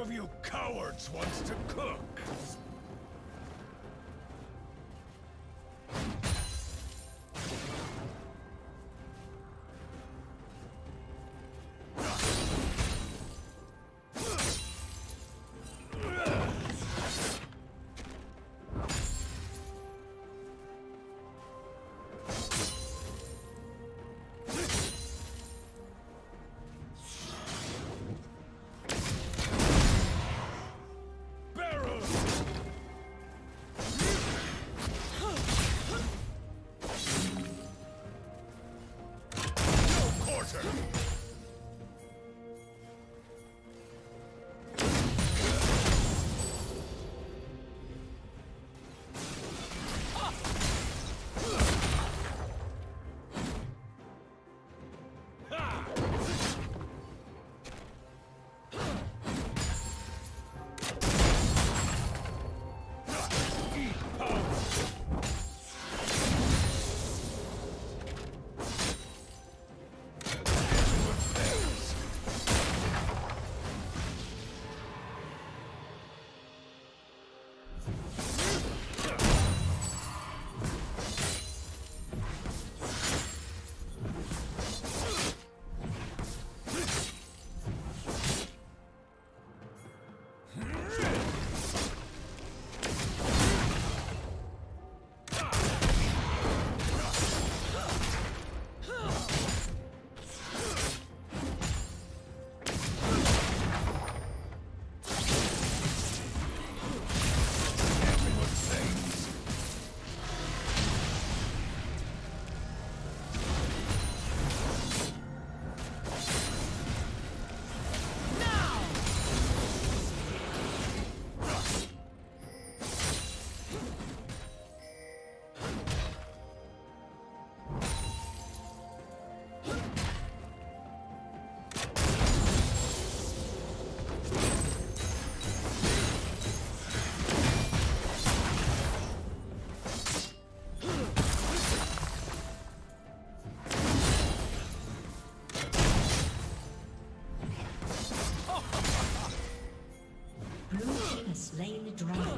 of you cowards wants to cook? slain the dragon.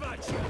about you!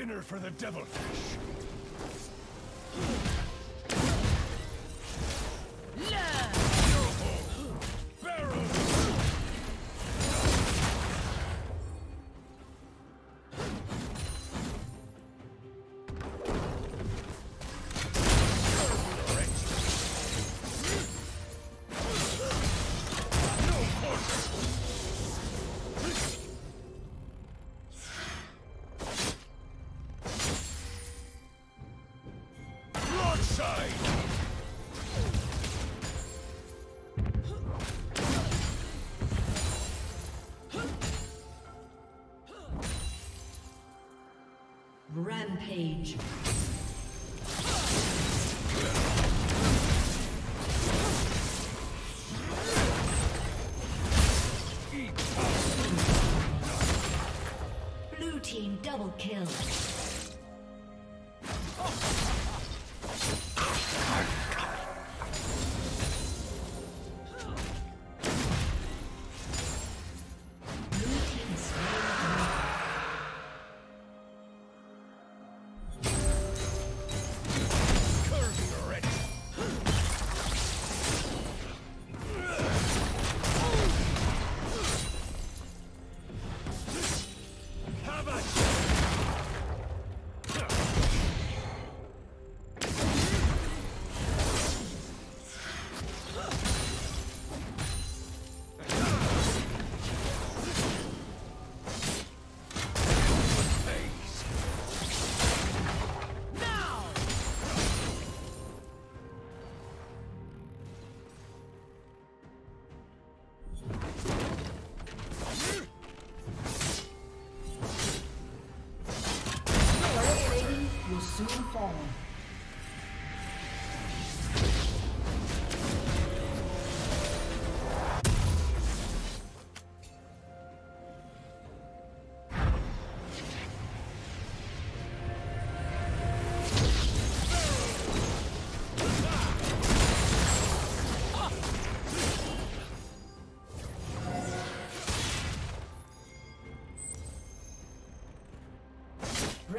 Dinner for the devilfish. side! Rampage.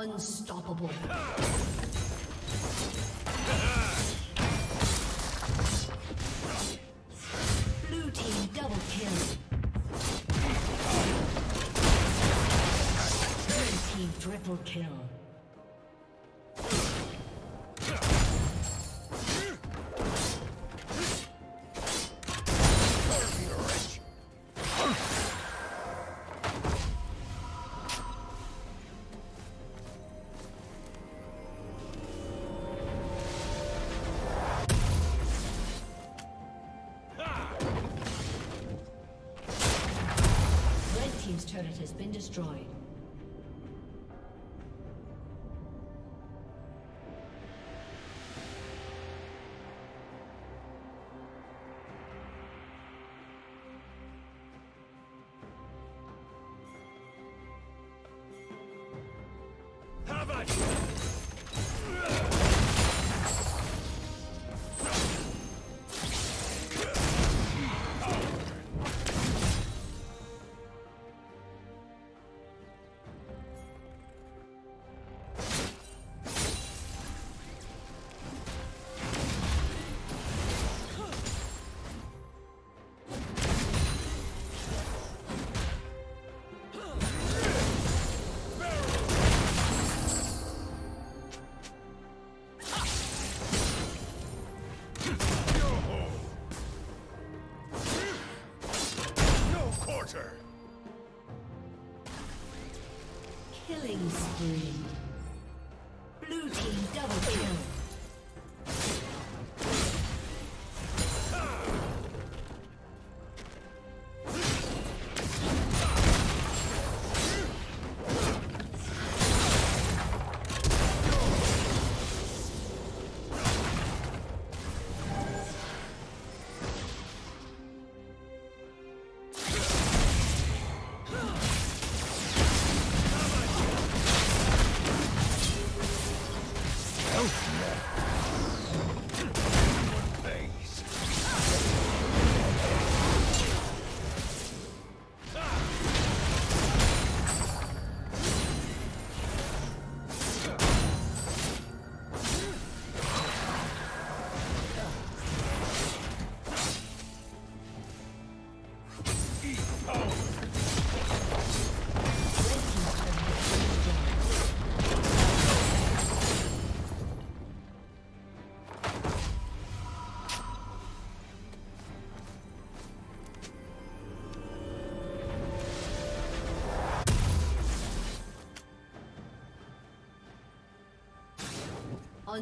Unstoppable. Blue team double kill. Red team triple kill. Has been destroyed. Spree.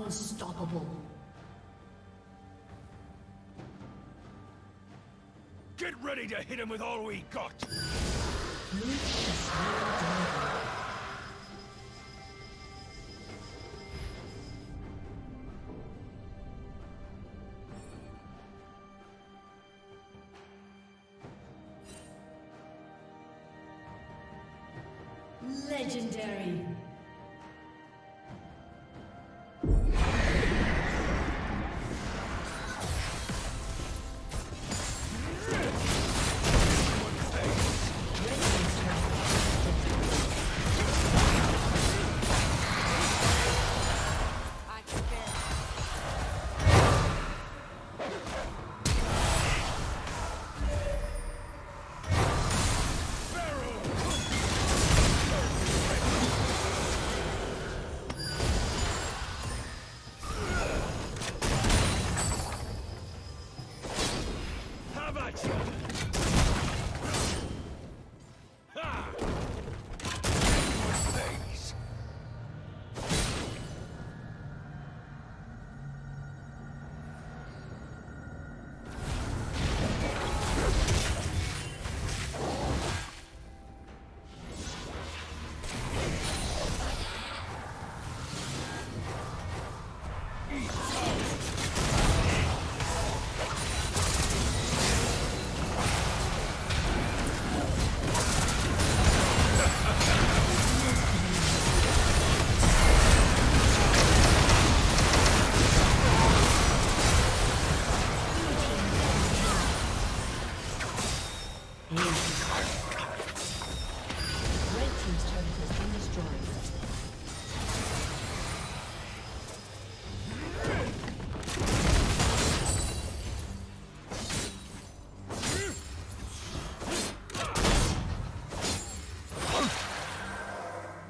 Unstoppable. Get ready to hit him with all we got! Legendary.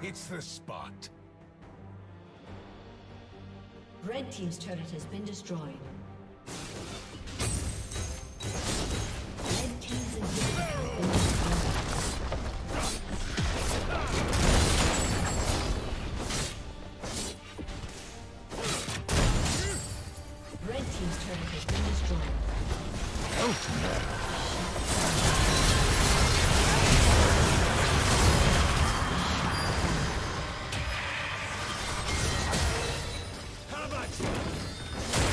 That's the spot. Red Team's turret has been destroyed. あっ。